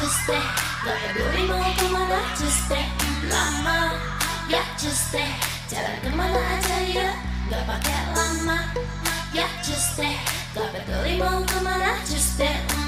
Just ちしてどれよりも友達してラマやっちして Jalan kemana aja ya Gak pakai lama Ya just stay Gak peduli mau kemana just stay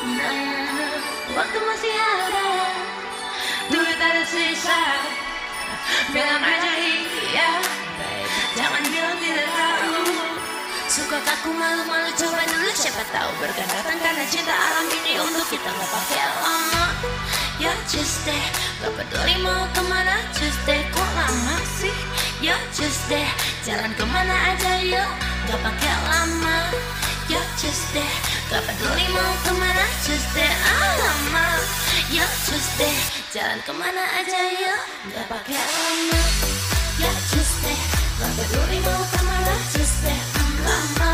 Waktu masih ada Duit ada sisa. Bilang aja iya Jangan bilang tidak tahu. Suka kaku malu-malu? Coba dulu Siapa tahu berkan datang karena cinta alam ini Untuk kita gak pakai lama Ya just deh Gak peduli mau ke mana. Just deh kok lama sih? Ya just deh Jalan ke mana aja yuk? Gak pakai lama. Ya just deh Gak peduli mau ke mana Deh ah lama Ya deh Jalan ke mana aja yuk Gak pakai lama Ya just deh Gak peduli mau ke mana Just deh